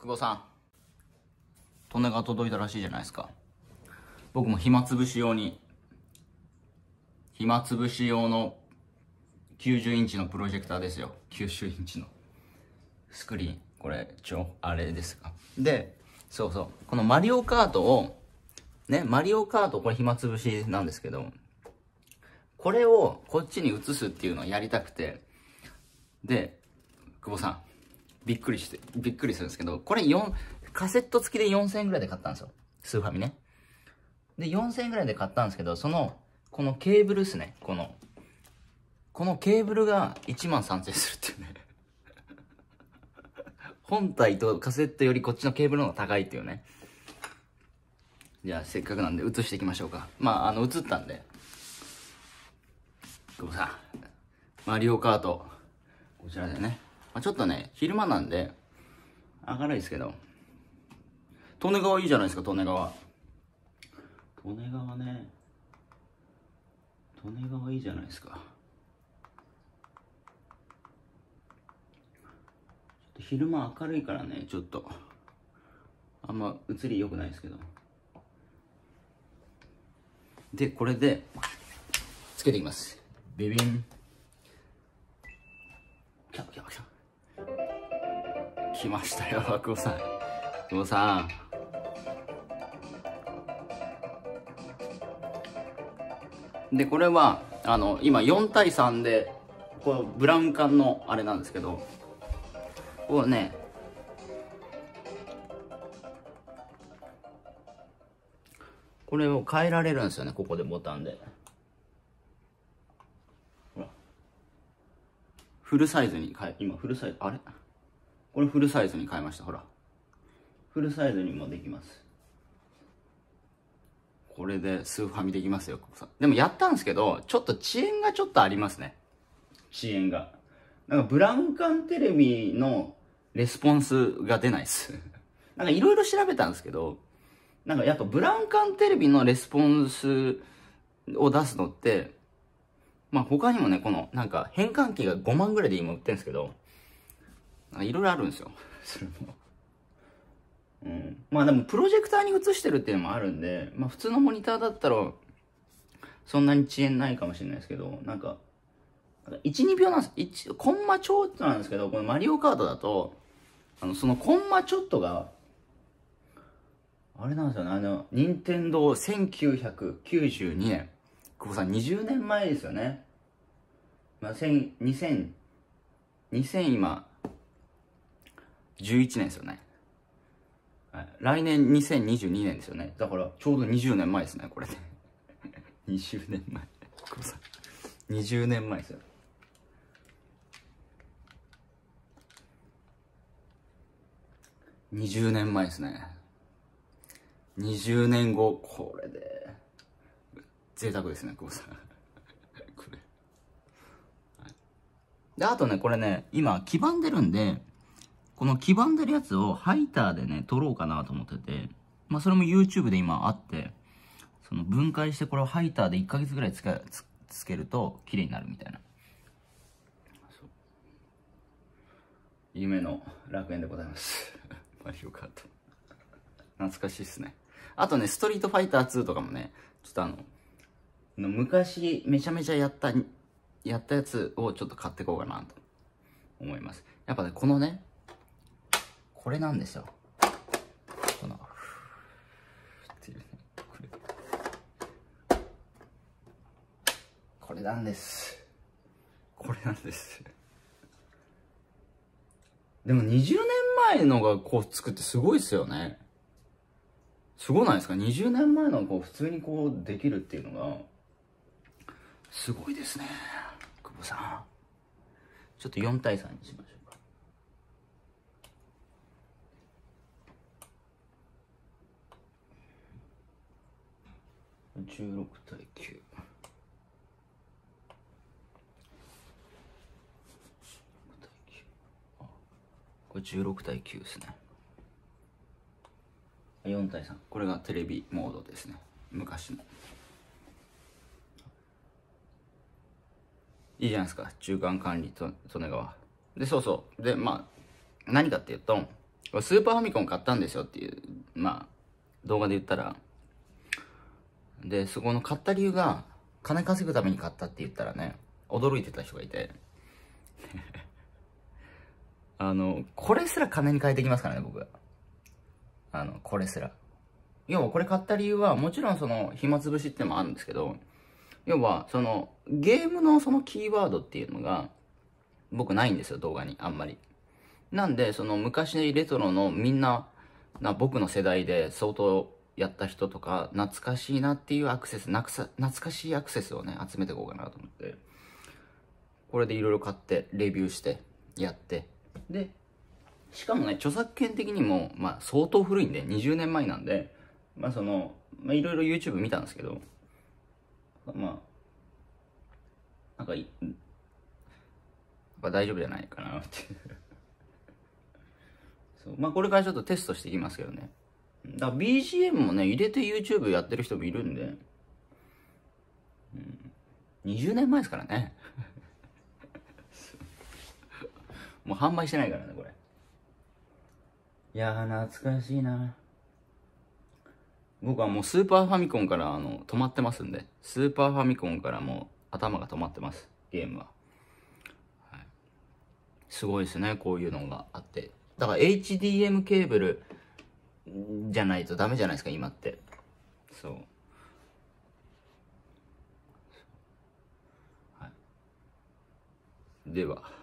久保さん。利根が届いたらしいじゃないですか。僕も暇つぶし用に暇つぶし用の90インチのプロジェクターですよ。90インチの。スクリーン。これちょあれですかでそうそう。このマリオカートをねマリオカートこれ暇つぶしなんですけどこれをこっちに移すっていうのをやりたくて。で久保さん。びっくりしてびっくりするんですけどこれ4カセット付きで4000円ぐらいで買ったんですよ。スーファミね。で4000円ぐらいで買ったんですけどそのこのケーブルですね。このこのケーブルが1万3000円するっていうね。本体とカセットよりこっちのケーブルの方が高いっていうね。じゃあせっかくなんで映していきましょうか。まああの映ったんで。久保さんマリオカートこちらでね、ちょっとね昼間なんで明るいですけど。利根川いいじゃないですか利根川。利根川ね利根川いいじゃないですか。ちょっと昼間明るいからねちょっと。あんま映り良くないですけど。でこれでつけていきます。ビビン。来た来た来た来ましたよ 久保さん。久保さん。でこれはあの今4対3でこのブラウン管のあれなんですけどこうねこれを変えられるんですよねここでボタンで。フルサイズに変え今フルサイズあれ？これフルサイズに変えましたほら。フルサイズにもできます。これでスーファミできますよでもやったんですけどちょっと遅延がちょっとありますね。遅延が。なんかブラウン管テレビのレスポンスが出ないです。なんかいろいろ調べたんですけどなんかやっぱブラウン管テレビのレスポンスを出すのってまあ他にもねこのなんか変換器が5万ぐらいで今売ってるんですけどいろいろあるんですよ それもうん、まあでもプロジェクターに映してるっていうのもあるんで、まあ普通のモニターだったら、そんなに遅延ないかもしれないですけど、なんか、1、2秒なんです。1、コンマちょっとなんですけど、このマリオカートだと、あの、そのコンマちょっとが、あれなんですよね、あの、任天堂1992年。久保さん20年前ですよね。まあ、2000、2000今、11年ですよね。来年2022年ですよね。だから、ちょうど20年前ですね、これね。20年前。20年前ですよ。20年前ですね。20年後、これで、贅沢ですね、久保さん。これ。で、あとね、これね、今、黄ばんでるんで、この黄ばんでるやつをハイターでね、撮ろうかなと思ってて、まあそれも YouTube で今あって、その分解してこれをハイターで1ヶ月ぐらいつけつつけると綺麗になるみたいな。夢の楽園でございます。マリオカート。懐かしいっすね。あとね、ストリートファイター2とかもね、ちょっとあの、昔めちゃめちゃやった、やったやつをちょっと買ってこうかなと思います。やっぱね、このね、これなんですよ。この、っていうね、これ。これなんです。これなんです。でも20年前のがこう作ってすごいっすよね。すごないですか ?20 年前のこう普通にこうできるっていうのが、すごいですね。久保さん。ちょっと4対3にしましょう。16対9これ16対9ですね。4対3これがテレビモードですね。昔の。いいじゃないですか。中間管理と利根川。でそうそう。でまあ何かっていうとスーパーファミコン買ったんですよっていう、まあ、動画で言ったら、で、そこの買った理由が、金稼ぐために買ったって言ったらね、驚いてた人がいて、あの、これすら金に変えてきますからね、僕。あの、これすら。要はこれ買った理由は、もちろんその、暇つぶしってのもあるんですけど、要は、その、ゲームのそのキーワードっていうのが、僕ないんですよ、動画に、あんまり。なんで、その昔レトロのみんな、な僕の世代で相当やった人とか、懐かしいなっていうアクセス、なくさ懐かしいアクセスをね、集めていこうかなと思って。これでいろいろ買って、レビューして、やって。で、しかもね、著作権的にも、まあ相当古いんで、20年前なんで、まあその、まあいろいろ YouTube 見たんですけど、まあ、なんかい、やっぱ大丈夫じゃないかなってそうまあこれからちょっとテストしていきますけどね。だ BGM もね、入れて YouTube やってる人もいるんで、うん、20年前ですからね。もう販売してないからね、これ。いやー、懐かしいな僕はもうスーパーファミコンからあの止まってますんで、スーパーファミコンからもう頭が止まってます、ゲームは。はい、すごいですね、こういうのがあって。だから HDM ケーブルじゃないとダメじゃないですか、今って。そう。はい、では。